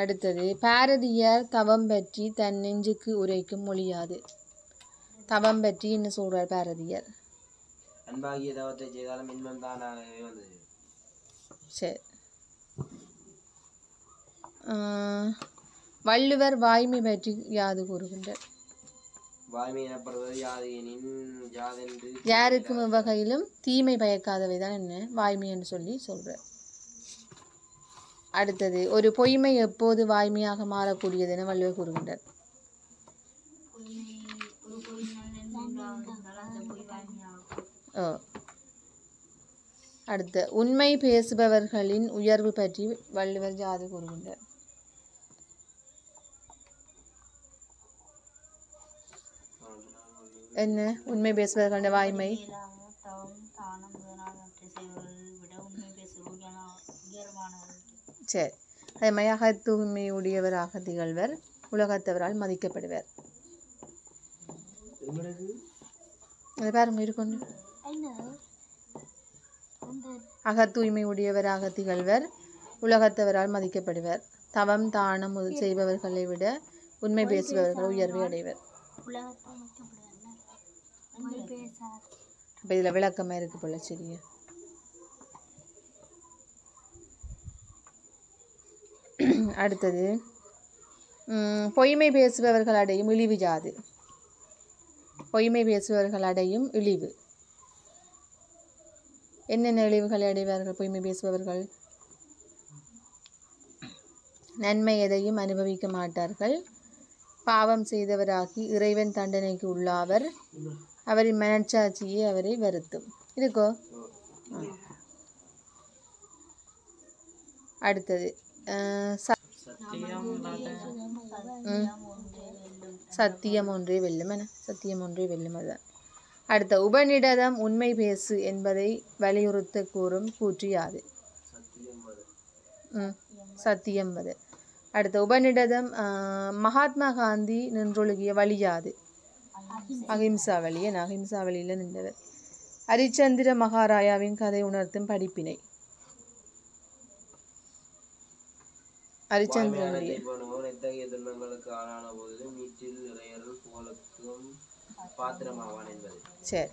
அடுத்தது. பாரதியார் தவம் பற்றி தன் நெஞ்சுக்கு உரைக்கும் மொழியாது தவம் பற்றி என்ன சொல்றார் பாரதியார்? அன்பாகிய தவத்தை செய்தாலும் இன்பம் தானாகவே வந்தது. சரி. வள்ளுவர் வாய்மை பற்றி யாது கூறுகின்றார்? வாய்மை எனப்படுவது யாது எனின் யாதென்று யாருக்கும் எவ்வகையிலும் தீமை பயக்காதவை தான் என்ன? வாய்மை என்று சொல்லி சொல்றார். அடுத்தது ஒரு பொய்மை எப்போது வாய்மையாக மாறக்கூடியது என வள்ளுவர் கூறுகின்றார். ஓ அடுத்து உண்மை பேசுபவர்களின் உயர்வு பற்றி வள்ளுவர் ஜாது கூறுகின்றார். என்ன? உண்மை பேசுபவர்களின் வாய்மை சரி அதே மாதிரி அகத்தூய்மையுடையவராக திகழ்வர். உலகத்தவரால் மதிக்கப்படுவர். அது பாருங்க இருக்கொண்டு அகத்தூய்மை உடையவராக திகழ்வர். உலகத்தவரால் மதிக்கப்படுவர். தவம் தானம் செய்பவர்களை விட உண்மை பேசுபவர்கள் உயர்வை அடைவர். அப்போ இதில் விளக்கமாக இருக்கு போல சரியா அடுத்தது பொய்மை பேசுபவர்கள் அடையும் இழிவு ஜாது பொய்மை பேசுபவர்கள் அடையும் இழிவு. என்னென்ன இழிவுகளை அடைவார்கள் பொய்மை பேசுபவர்கள்? நன்மை எதையும் அனுபவிக்க மாட்டார்கள். பாவம் செய்தவராகி இறைவன் தண்டனைக்கு உள்ளாவர். அவரின் மனச்சாட்சியே அவரை வருத்தும். இருக்கோ அடுத்தது ச- சத்தியம் ஒன்றே வெல்லும் என சத்தியம் ஒன்றே வெல்லும் அதுதான். அடுத்த உபநிடதம் உண்மை பேசு என்பதை வலியுறுத்த கூறும் கூற்று யாது? சத்தியம் வது அடுத்த உபநிடதம் ஆஹ், மகாத்மா காந்தி நின்றொழுகிய வழி யாது? அகிம்சா வழி. என அகிம்சா வழியில் நின்றவர். ஹரிச்சந்திர மகாராயாவின் கதை உணர்த்தும் படிப்பினை. ஹரிச்சந்திர வழி போனவர் எத்தகைய துன்பங்களுக்கு ஆளான போதிலும் மீட்டில் இறையர்கள் புகழுக்கும் பாத்திரமாவான் என்பது. சரி.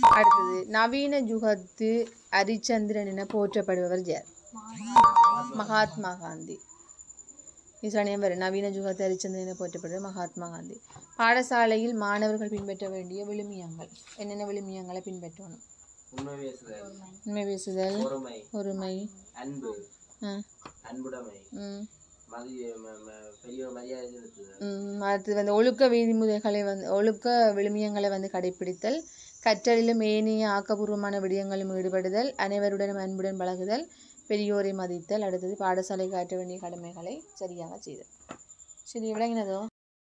அடுத்தது நவீன யுகத்து ஹரிச்சந்திரன் என போற்றப்படுபவர் யார்? மகாத்மா காந்தி. இசனியம் வரும் நவீன யுகத்து ஹரிச்சந்திரன் என போற்றப்படுவர் மகாத்மா காந்தி. பாடசாலையில் மாணவர்கள் பின்பற்ற வேண்டிய விழுமியங்கள். என்னென்ன விழுமியங்களை பின்பற்றணும்? உண்மை பேசுதல். பொறுமை அன்பு. அன்புடைமை. வந்து ஒழுக்க விதிமுறைகளை வந்து ஒழுக்க விழுமியங்களை வந்து கடைப்பிடித்தல் கற்றலிலும் ஏனைய ஆக்கபூர்வமான விடயங்களும் ஈடுபடுதல் அனைவருடனும் அன்புடன் பழகுதல் பெரியோரை மதித்தல் அடுத்தது பாடசாலைக்கு ஆற்ற வேண்டிய கடமைகளை சரியாக செய்தல். சரி விளங்கினதோ?